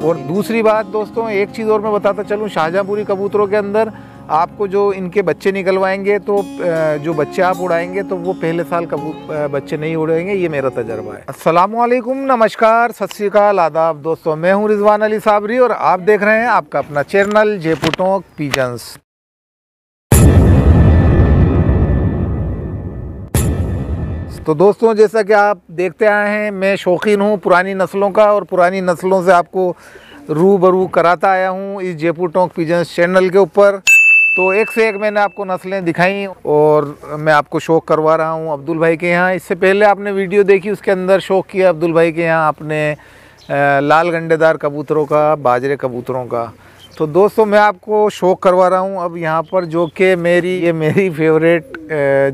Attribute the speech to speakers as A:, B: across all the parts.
A: और दूसरी बात दोस्तों, एक चीज़ और मैं बताता चलूँ, शाहजहाँपुरी कबूतरों के अंदर आपको जो इनके बच्चे निकलवाएँगे तो जो बच्चे आप उड़ाएँगे तो वो पहले साल कबूत बच्चे नहीं उड़ेंगे, ये मेरा तजर्बा है। असलकुम नमस्कार, सत श्रीकाल आदाब दोस्तों, मैं हूँ रिजवान अली साबरी और आप देख रहे हैं आपका अपना चैनल जेपुटोक पीजन्स। तो दोस्तों, जैसा कि आप देखते आए हैं, मैं शौकीन हूँ पुरानी नस्लों का और पुरानी नस्लों से आपको रूबरू कराता आया हूँ इस जयपुर टोंक पिजन्स चैनल के ऊपर। तो एक से एक मैंने आपको नस्लें दिखाई और मैं आपको शौक करवा रहा हूँ अब्दुल भाई के यहाँ। इससे पहले आपने वीडियो देखी, उसके अंदर शौक किया अब्दुल भाई के यहाँ आपने लाल गंडेदार कबूतरों का, बाजरे कबूतरों का। तो दोस्तों, मैं आपको शौक करवा रहा हूँ अब यहाँ पर जो कि मेरी, ये मेरी फेवरेट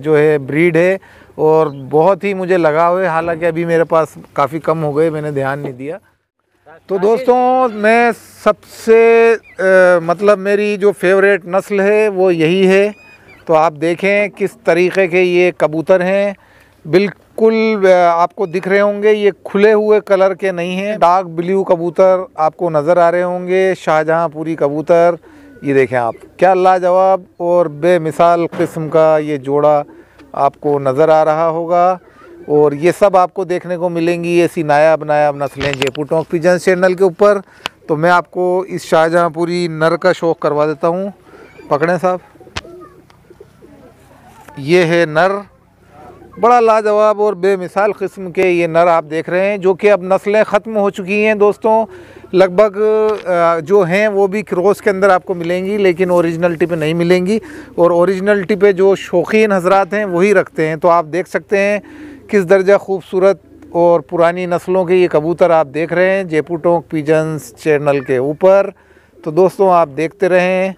A: जो है ब्रीड है और बहुत ही मुझे लगाव है। हालाँकि अभी मेरे पास काफ़ी कम हो गए मैंने ध्यान नहीं दिया। तो दोस्तों मैं सबसे अ, मतलब मेरी जो फेवरेट नस्ल है वो यही है। तो आप देखें किस तरीके के ये कबूतर हैं। बिल्कुल आपको दिख रहे होंगे ये खुले हुए कलर के नहीं हैं। डार्क ब्लू कबूतर आपको नज़र आ रहे होंगे शाहजहाँपुरी कबूतर। ये देखें आप क्या लाजवाब और बेमिसाल किस्म का ये जोड़ा आपको नज़र आ रहा होगा। और ये सब आपको देखने को मिलेंगी ऐसी नायाब नायाब नस्लें जयपुर टोंक पिजन चैनल के ऊपर। तो मैं आपको इस शाहजहाँपुरी नर का शौक करवा देता हूँ। पकड़ें साहब। ये है नर। बड़ा लाजवाब और बेमिसाल किस्म के ये नर आप देख रहे हैं, जो कि अब नस्लें ख़त्म हो चुकी हैं दोस्तों। लगभग जो हैं वो भी क्रॉस के अंदर आपको मिलेंगी, लेकिन ओरिजिनलिटी पे नहीं मिलेंगी। और ओरिजिनलिटी पे जो शौकीन हजरात हैं, वही रखते हैं। तो आप देख सकते हैं किस दर्जा खूबसूरत और पुरानी नस्लों के ये कबूतर आप देख रहे हैं, जयपुर टोंक, पिजन्स चैनल के ऊपर। तो दोस्तों, आप देखते रहें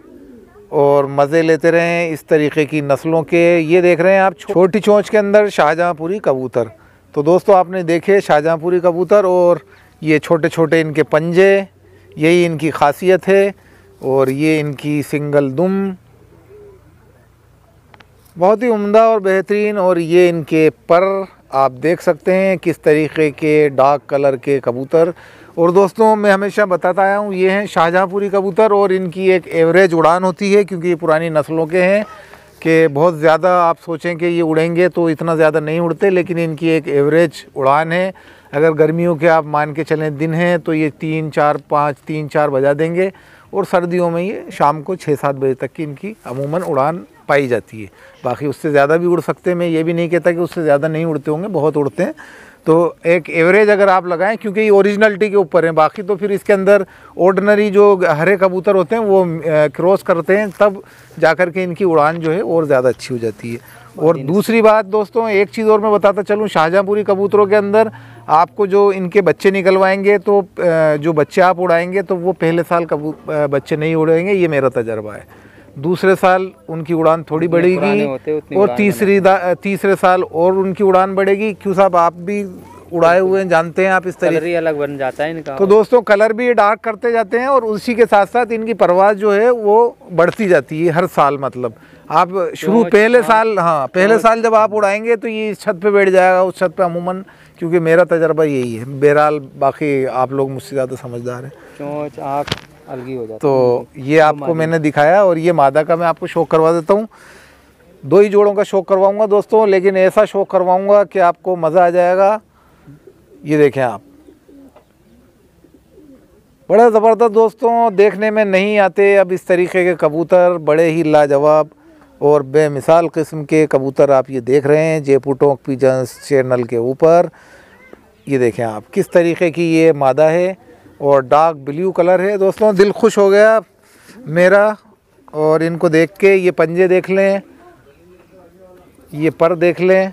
A: और मज़े लेते रहें इस तरीके की नस्लों के। ये देख रहे हैं आप छोटी चोंच के अंदर शाहजहाँपुरी कबूतर। तो दोस्तों, आपने देखे शाहजहाँपुरी कबूतर और ये छोटे छोटे इनके पंजे, यही इनकी खासियत है, और ये इनकी सिंगल दुम। बहुत ही उम्दा और बेहतरीन, और ये इनके पर आप देख सकते हैं किस तरीके के डार्क कलर के कबूतर। और दोस्तों, मैं हमेशा बताता आया हूँ, ये हैं शाहजहाँपुरी कबूतर, और इनकी एक एवरेज उड़ान होती है, क्योंकि ये पुरानी नस्लों के हैं, कि बहुत ज़्यादा आप सोचें कि ये उड़ेंगे तो इतना ज़्यादा नहीं उड़ते, लेकिन इनकी एक एवरेज उड़ान है। अगर गर्मियों के आप मान के चलें दिन हैं तो ये तीन चार पाँच तीन चार बजा देंगे और सर्दियों में ये शाम को छः सात बजे तक की इनकी अमूमन उड़ान पाई जाती है। बाकी उससे ज़्यादा भी उड़ सकते हैं मैं ये भी नहीं कहता कि उससे ज़्यादा नहीं उड़ते होंगे बहुत उड़ते हैं। तो एक एवरेज अगर आप लगाएँ क्योंकि ये ओरिजिनलिटी के ऊपर है बाकी तो फिर इसके अंदर ऑर्डनरी जो हरे कबूतर होते हैं वो क्रॉस करते हैं तब जाकर के इनकी उड़ान जो है और ज़्यादा अच्छी हो जाती है। और दूसरी बात दोस्तों एक चीज़ और मैं बताता चलूँ शाहजहाँपुरी कबूतरों के अंदर आपको जो इनके बच्चे निकलवाएँगे तो जो बच्चे आप उड़ाएँगे तो वो पहले साल कबू बच्चे नहीं उड़ेंगे ये मेरा तजर्बा है। दूसरे साल उनकी उड़ान थोड़ी बढ़ेगी और तीसरी तीसरे साल और उनकी उड़ान बढ़ेगी। क्यों साहब आप भी उड़ाए हुए हैं जानते हैं आप इस तरीके
B: अलग बन जाता है इनका।
A: तो दोस्तों कलर भी ये डार्क करते जाते हैं और उसी के साथ साथ इनकी परवाज जो है वो बढ़ती जाती है हर साल मतलब। आप शुरू
B: चोंच,
A: पहले साल हाँ पहले साल जब आप उड़ाएँगे तो ये इस छत पे बैठ जाएगा उस छत पे अमूमन क्योंकि मेरा तजर्बा यही है। बहरहाल बाकी आप लोग मुझसे ज़्यादा समझदार हैं।
B: चोंच आँख अलगी हो जाती
A: तो ये आपको मैंने दिखाया और ये मादा का मैं आपको शौक करवा देता हूँ। दो ही जोड़ों का शौक करवाऊँगा दोस्तों लेकिन ऐसा शौक करवाऊँगा कि आपको मज़ा आ जाएगा। ये देखें आप। बड़ा ज़बरदस्त दोस्तों देखने में नहीं आते अब इस तरीके के कबूतर बड़े ही लाजवाब। और बेमिसाल किस्म के कबूतर आप ये देख रहे हैं, जयपुर टोंक पिजन्स चैनल के ऊपर। ये देखें आप, किस तरीके की ये मादा है और डार्क ब्लू कलर है। दोस्तों, दिल खुश हो गया मेरा और इनको देख के ये पंजे देख लें, ये पर देख लें।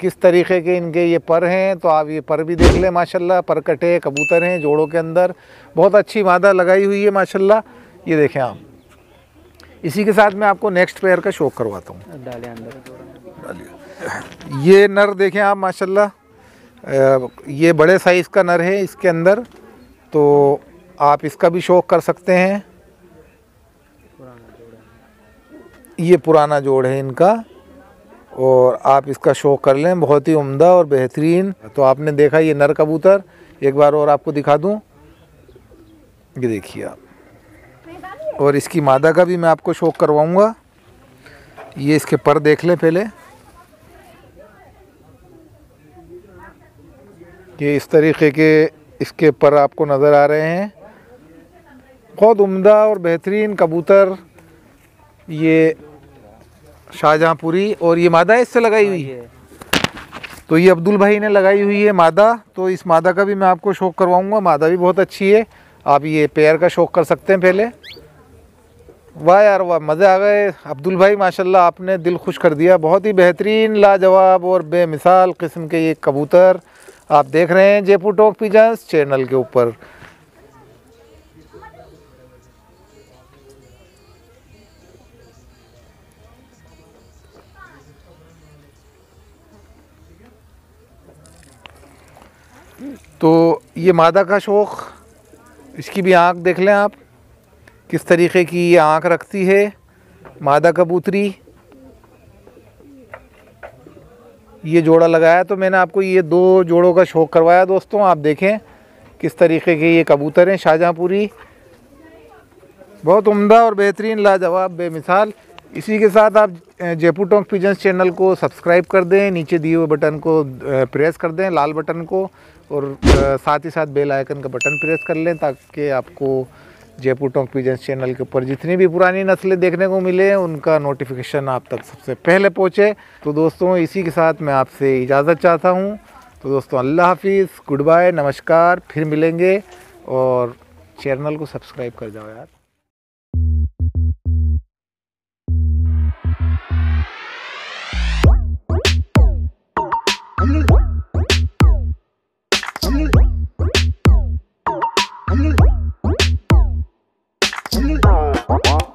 A: किस तरीके के इनके ये पर हैं तो आप ये पर भी देख लें, माशाल्लाह। पर कटे कबूतर हैं जोड़ों के अंदर। बहुत अच्छी मादा लगाई हुई है, माशाल्लाह। ये देखें आप। इसी के साथ मैं आपको नेक्स्ट पेयर का शौक करवाता हूँ।
B: अंदर।
A: ये नर देखें आप माशाल्लाह। ये बड़े साइज़ का नर है इसके अंदर। तो आप इसका भी शौक कर सकते हैं। ये पुराना जोड़ है इनका। और आप इसका शौक कर लें बहुत ही उम्दा और बेहतरीन। तो आपने देखा ये नर कबूतर। एक बार और आपको दिखा दूँ। ये देखिए आप। और इसकी मादा का भी मैं आपको शौक करवाऊँगा। ये इसके पर देख लें पहले। ये इस तरीके के इसके पर आपको नज़र आ रहे हैं। बहुत उम्दा और बेहतरीन कबूतर ये शाहजहाँपुरी और ये मादा इससे लगाई हुई। है तो ये अब्दुल भाई ने लगाई हुई है मादा। तो इस मादा का भी मैं आपको शौक करवाऊँगा। मादा भी बहुत अच्छी है। आप ये पेयर का शौक कर सकते हैं पहले। वाह यार, वाह, मज़े आ गए। अब्दुल भाई, माशाल्लाह, आपने दिल खुश कर दिया। बहुत ही बेहतरीन, लाजवाब और बेमिसाल किस्म के ये कबूतर आप देख रहे हैं जयपुर टॉक पिजन्स चैनल के ऊपर। तो ये मादा का शौक़, इसकी भी आँख देख लें आप। किस तरीके की ये आँख रखती है? मादा कबूतरी। ये जोड़ा लगाया तो मैंने आपको, ये दो जोड़ों का शौक़ करवाया दोस्तों, आप देखें किस तरीके के ये कबूतर हैं, शाहजहाँपुरी। बहुत उम्दा और बेहतरीन, लाजवाब, बेमिसाल। इसी के साथ आप जयपुर टोंक पिजन्स चैनल को सब्सक्राइब कर दें, नीचे दिए हुए बटन को प्रेस कर दें, लाल बटन को, और साथ ही साथ बेल आइकन का बटन प्रेस कर लें, ताकि आपको जयपुर टॉक पीजेंस चैनल के ऊपर जितनी भी पुरानी नस्लें देखने को मिले, उनका नोटिफिकेशन आप तक सबसे पहले पहुँचे। तो दोस्तों, इसी के साथ मैं आपसे इजाज़त चाहता हूँ। तो दोस्तों, अल्लाह हाफिज़, गुड बाय, नमस्कार, फिर मिलेंगे। और चैनल को सब्सक्राइब कर जाओ यार। What?